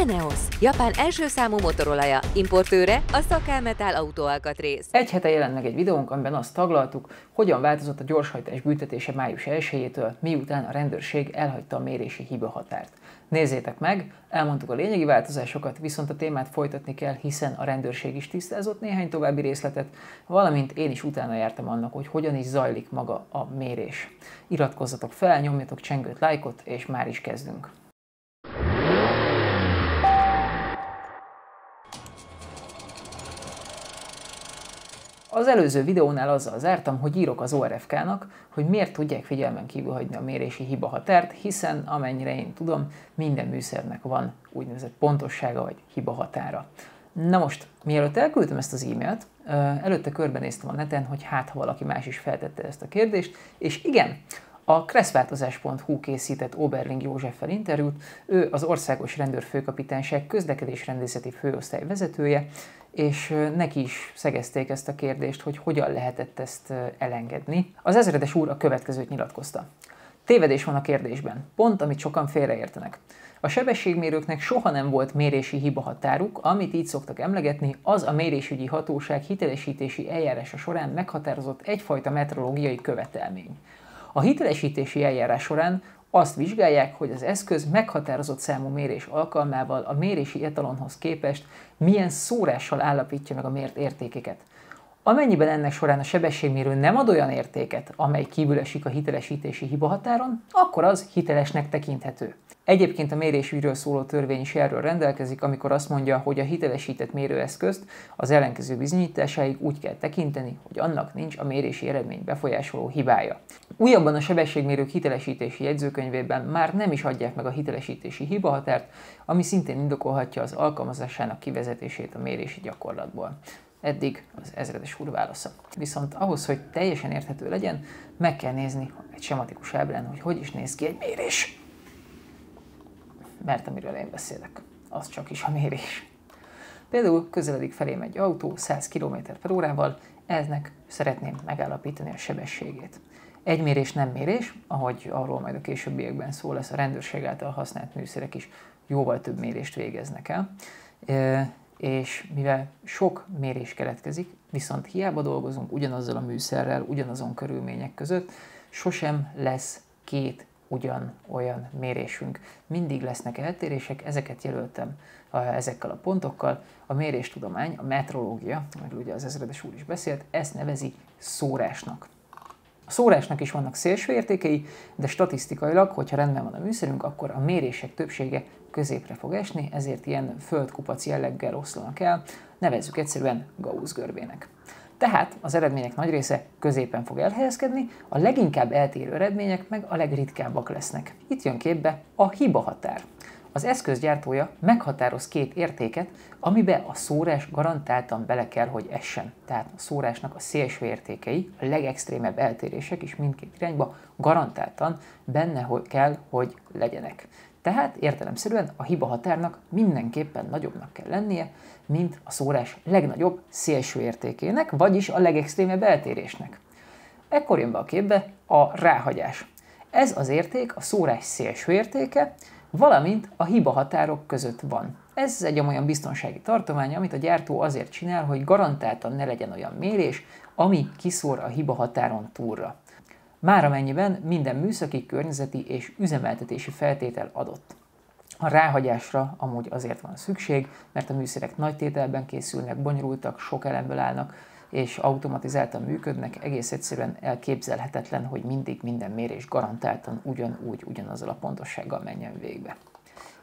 Eneos, Japán első számú motorolaja, importőre a Szakelmetál autóalkatrész. Egy hete jelent meg egy videónk, amiben azt taglaltuk, hogyan változott a gyorshajtás büntetése május 1-től, miután a rendőrség elhagyta a mérési hiba határt. Nézzétek meg, elmondtuk a lényegi változásokat, viszont a témát folytatni kell, hiszen a rendőrség is tisztázott néhány további részletet, valamint én is utána jártam annak, hogy hogyan is zajlik maga a mérés. Iratkozzatok fel, nyomjatok csengőt, lájkot, és már is kezdünk. Az előző videónál azzal zártam, hogy írok az ORFK-nak, hogy miért tudják figyelmen kívül hagyni a mérési hiba határt, hiszen amennyire én tudom, minden műszernek van úgynevezett pontossága vagy hiba határa. Na most, mielőtt elküldtem ezt az e-mailt, előtte körbenéztem a neten, hogy hát ha valaki más is feltette ezt a kérdést, és igen, a kresszváltozás.hu készített Oberling Józseffel interjút, ő az Országos Rendőrfőkapitányság közlekedésrendészeti főosztály vezetője, és neki is szegezték ezt a kérdést, hogy hogyan lehetett ezt elengedni. Az ezredes úr a következőt nyilatkozta. Tévedés van a kérdésben, pont amit sokan félreértenek. A sebességmérőknek soha nem volt mérési hiba határuk, amit így szoktak emlegetni, az a mérésügyi hatóság hitelesítési eljárása során meghatározott egyfajta metrológiai követelmény. A hitelesítési eljárás során azt vizsgálják, hogy az eszköz meghatározott számú mérés alkalmával a mérési etalonhoz képest milyen szórással állapítja meg a mért értékeket. Amennyiben ennek során a sebességmérő nem ad olyan értéket, amely kívül esik a hitelesítési hibahatáron, akkor az hitelesnek tekinthető. Egyébként a mérésügyről szóló törvény is erről rendelkezik, amikor azt mondja, hogy a hitelesített mérőeszközt az ellenkező bizonyításáig úgy kell tekinteni, hogy annak nincs a mérési eredmény befolyásoló hibája. Újabban a sebességmérők hitelesítési jegyzőkönyvében már nem is adják meg a hitelesítési hibahatárt, ami szintén indokolhatja az alkalmazásának kivezetését a mérési gyakorlatból. Eddig az ezredes úr válasza. Viszont ahhoz, hogy teljesen érthető legyen, meg kell nézni egy sematikus ábrán, hogy hogy is néz ki egy mérés mert amiről én beszélek, az csak is a mérés. Például közeledik felém egy autó 100 km per órával, eznek szeretném megállapítani a sebességét. Egy mérés nem mérés, ahogy arról majd a későbbiekben szó lesz, a rendőrség által használt műszerek is jóval több mérést végeznek el. És mivel sok mérés keletkezik, viszont hiába dolgozunk ugyanazzal a műszerrel, ugyanazon körülmények között, sosem lesz két ugyan olyan mérésünk. Mindig lesznek eltérések, ezeket jelöltem ezekkel a pontokkal. A méréstudomány, a metrológia, amiről ugye az ezredes úr is beszélt, ezt nevezi szórásnak. A szórásnak is vannak szélső értékei, de statisztikailag, hogyha rendben van a műszerünk, akkor a mérések többsége középre fog esni, ezért ilyen földkupac jelleggel oszlanak el, nevezzük egyszerűen Gauss görbének. Tehát az eredmények nagy része középen fog elhelyezkedni, a leginkább eltérő eredmények meg a legritkábbak lesznek. Itt jön képbe a hiba határ. Az eszközgyártója meghatároz két értéket, amibe a szórás garantáltan bele kell, hogy essen. Tehát a szórásnak a szélső értékei, a legextrémebb eltérések is mindkét irányba garantáltan benne kell, hogy legyenek. Tehát értelemszerűen a hiba határnak mindenképpen nagyobbnak kell lennie, mint a szórás legnagyobb szélső értékének, vagyis a legextrémebb eltérésnek. Ekkor jön be a képbe a ráhagyás. Ez az érték a szórás szélső értéke, valamint a hiba határok között van. Ez egy olyan biztonsági tartomány, amit a gyártó azért csinál, hogy garantáltan ne legyen olyan mérés, ami kiszór a hiba határon túlra már amennyiben minden műszaki, környezeti és üzemeltetési feltétel adott. A ráhagyásra amúgy azért van szükség, mert a műszerek nagy tételben készülnek, bonyolultak, sok elemből állnak, és automatizáltan működnek, egész egyszerűen elképzelhetetlen, hogy mindig minden mérés garantáltan ugyanúgy, ugyanazzal a pontossággal menjen végbe.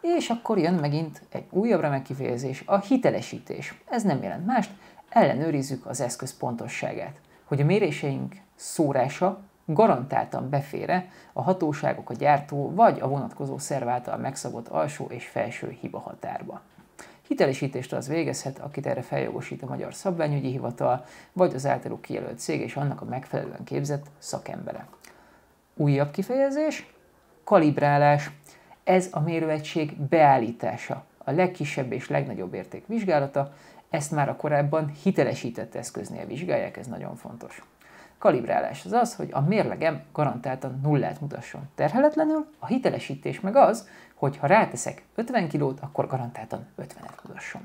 És akkor jön megint egy újabb remek kifejezés, a hitelesítés. Ez nem jelent mást, ellenőrizzük az eszköz pontosságát. Hogy a méréseink szórása garantáltan befére a hatóságok, a gyártó vagy a vonatkozó szerv által megszabott alsó és felső hiba határba. Hitelesítést az végezhet, akit erre feljogosít a Magyar Szabványügyi Hivatal, vagy az általuk kijelölt cég és annak a megfelelően képzett szakembere. Újabb kifejezés, kalibrálás. Ez a mérőegység beállítása, a legkisebb és legnagyobb érték vizsgálata, ezt már a korábban hitelesített eszköznél vizsgálják, ez nagyon fontos. Kalibrálás az az, hogy a mérlegem garantáltan nullát mutasson. Terheletlenül, a hitelesítés meg az, hogy ha ráteszek 50 kilót, akkor garantáltan 50-et mutasson.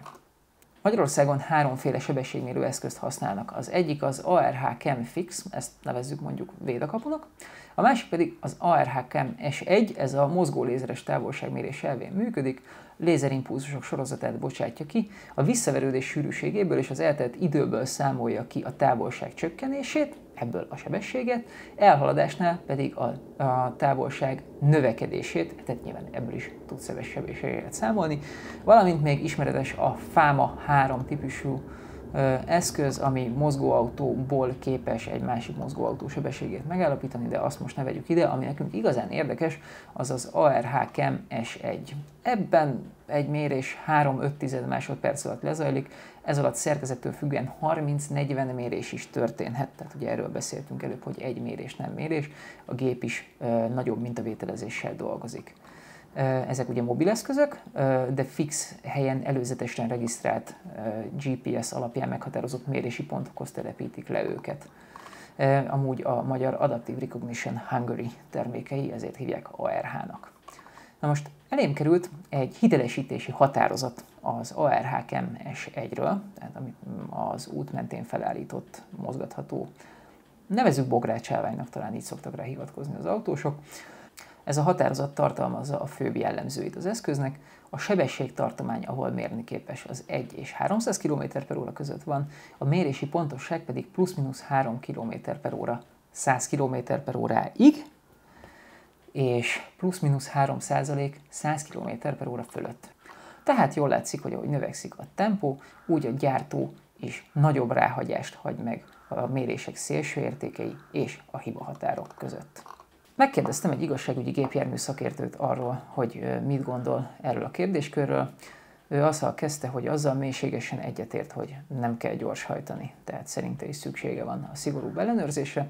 Magyarországon háromféle sebességmérő eszközt használnak. Az egyik az ARH Chem Fix, ezt nevezzük mondjuk védakapunak, a másik pedig az ARH Chem S1, ez a mozgó lézeres távolságmérés elvén működik, lézerimpulzusok sorozatát bocsátja ki, a visszaverődés sűrűségéből és az eltelt időből számolja ki a távolság csökkenését, ebből a sebességet, elhaladásnál pedig a, a távolság növekedését, tehát nyilván ebből is tudsz sebességet számolni, valamint még ismeretes a FAMA 3 típusú eszköz, ami mozgóautóból képes egy másik mozgóautó sebességét megállapítani, de azt most ne vegyük ide, ami nekünk igazán érdekes, az az ARH Chem S1. Ebben egy mérés 3-5 másodperc alatt lezajlik, ez alatt szerkezettől függően 30-40 mérés is történhet, tehát ugye erről beszéltünk előbb, hogy egy mérés nem mérés, a gép is e, nagyobb mintavételezéssel dolgozik. Ezek ugye mobileszközök, de fix helyen előzetesen regisztrált GPS alapján meghatározott mérési pontokhoz telepítik le őket. Amúgy a magyar Adaptive Recognition Hungary termékei, ezért hívják ARH-nak. Na most elém került egy hitelesítési határozat az ARH Chem S1-ről, tehát amit az út mentén felállított, mozgatható, nevezük bográcsáványnak, talán így szoktak rá hivatkozni az autósok, ez a határozat tartalmazza a főbb jellemzőit az eszköznek, a sebességtartomány, ahol mérni képes, az 1 és 300 km per óra között van, a mérési pontosság pedig plusz-minusz 3 km per óra 100 km per óráig, és plusz-minusz 3 százalék 100 km per óra fölött. Tehát jól látszik, hogy ahogy növekszik a tempó, úgy a gyártó is nagyobb ráhagyást hagy meg a mérések szélső értékei és a hibahatárok között. Megkérdeztem egy igazságügyi gépjármű szakértőt arról, hogy mit gondol erről a kérdéskörről. Ő azzal kezdte, hogy azzal mélységesen egyetért, hogy nem kell gyorshajtani, tehát szerinte is szüksége van a szigorú ellenőrzésre.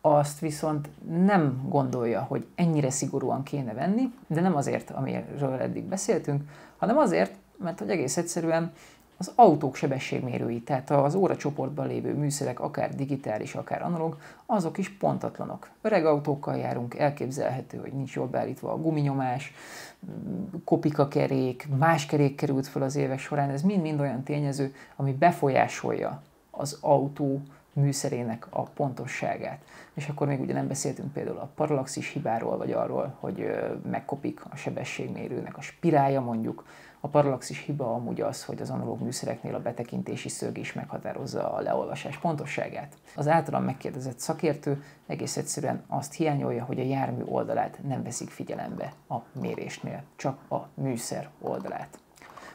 Azt viszont nem gondolja, hogy ennyire szigorúan kéne venni, de nem azért, amiről eddig beszéltünk, hanem azért, mert hogy egész egyszerűen az autók sebességmérői, tehát az óracsoportban lévő műszerek, akár digitális, akár analóg, azok is pontatlanok. Öreg autókkal járunk, elképzelhető, hogy nincs jól beállítva a guminyomás, kopika kerék, más kerék került fel az évek során, ez mind-mind olyan tényező, ami befolyásolja az autó műszerének a pontosságát. És akkor még ugye nem beszéltünk például a paralaxis hibáról, vagy arról, hogy megkopik a sebességmérőnek a spirálja mondjuk, a paralaxis hiba amúgy az, hogy az analóg műszereknél a betekintési szög is meghatározza a leolvasás pontosságát. Az általam megkérdezett szakértő egész egyszerűen azt hiányolja, hogy a jármű oldalát nem veszik figyelembe a mérésnél, csak a műszer oldalát.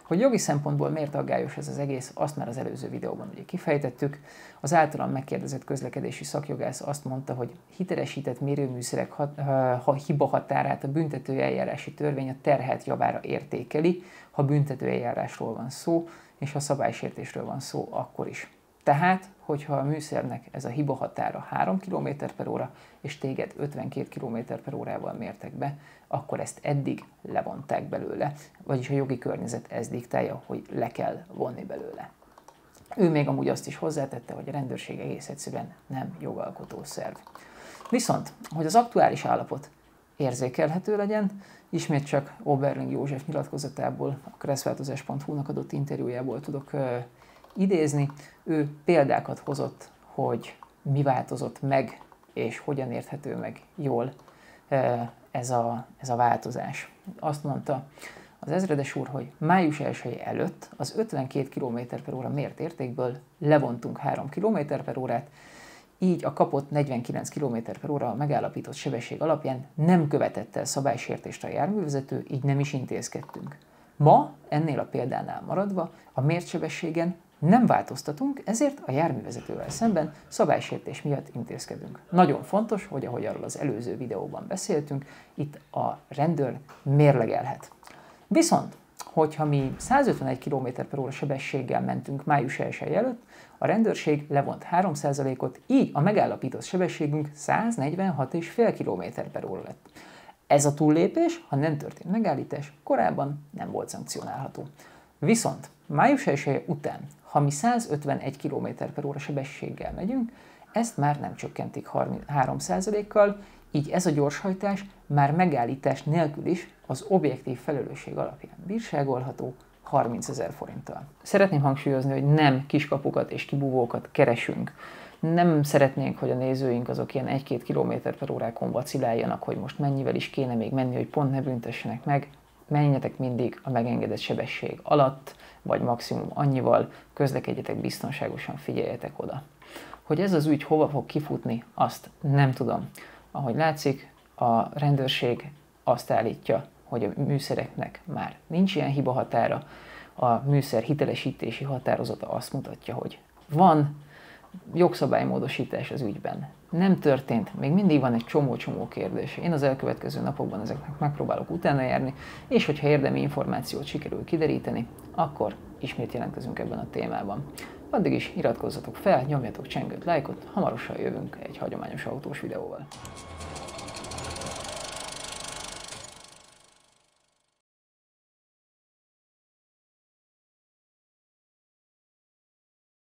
Hogy jogi szempontból miért aggályos ez az egész, azt már az előző videóban ugye kifejtettük. Az általam megkérdezett közlekedési szakjogász azt mondta, hogy hitelesített mérőműszerek hat, ha hiba határát a büntetőeljárási törvény a terhelt javára értékeli, ha büntetőeljárásról van szó, és ha szabálysértésről van szó, akkor is. Tehát, hogyha a műszernek ez a hiba határa 3 km per óra, és téged 52 km per órával mértek be, akkor ezt eddig levonták belőle, vagyis a jogi környezet ez diktálja, hogy le kell vonni belőle. Ő még amúgy azt is hozzátette, hogy a rendőrség egész egyszerűen nem jogalkotó szerv. Viszont, hogy az aktuális állapot érzékelhető legyen, ismét csak Oberling József nyilatkozatából, a kresszváltozás.hu-nak adott interjújából tudok idézni. Ő példákat hozott, hogy mi változott meg, és hogyan érthető meg jól ez a, ez a változás. Azt mondta az ezredes úr, hogy május 1 előtt az 52 km per óra mért értékből levontunk 3 km per órát, így a kapott 49 km per óra megállapított sebesség alapján nem követett el szabálysértést a járművezető, így nem is intézkedtünk. Ma, ennél a példánál maradva, a mért sebességen nem változtatunk, ezért a járművezetővel szemben szabálysértés miatt intézkedünk. Nagyon fontos, hogy ahogy arról az előző videóban beszéltünk, itt a rendőr mérlegelhet. Viszont, hogyha mi 151 km óra sebességgel mentünk május 1 előtt, a rendőrség levont 3%-ot, így a megállapított sebességünk 146,5 km óra lett. Ez a túllépés, ha nem történt megállítás, korábban nem volt szankcionálható. Viszont május 1 után, ha mi 151 km per óra sebességgel megyünk, Ezt már nem csökkentik 3%-kal, így ez a gyorshajtás már megállítás nélkül is az objektív felelősség alapján bírságolható 30 ezer forinttal. Szeretném hangsúlyozni, hogy nem kiskapukat és kibúvókat keresünk. Nem szeretnénk, hogy a nézőink azok ilyen 1-2 km per órákon vaciláljanak, hogy most mennyivel is kéne még menni, hogy pont ne büntessenek meg. Menjetek mindig a megengedett sebesség alatt, vagy maximum annyival, közlekedjetek biztonságosan, figyeljetek oda. Hogy ez az ügy hova fog kifutni, azt nem tudom. Ahogy látszik, a rendőrség azt állítja, hogy a műszereknek már nincs ilyen hiba határa, a műszer hitelesítési határozata azt mutatja, hogy van jogszabálymódosítás az ügyben. Nem történt, még mindig van egy csomó-csomó kérdés. Én az elkövetkező napokban ezeknek megpróbálok utána járni, és hogyha érdemi információt sikerül kideríteni, akkor ismét jelentkezünk ebben a témában. Addig is iratkozzatok fel, nyomjatok csengőt, lájkot, hamarosan jövünk egy hagyományos autós videóval.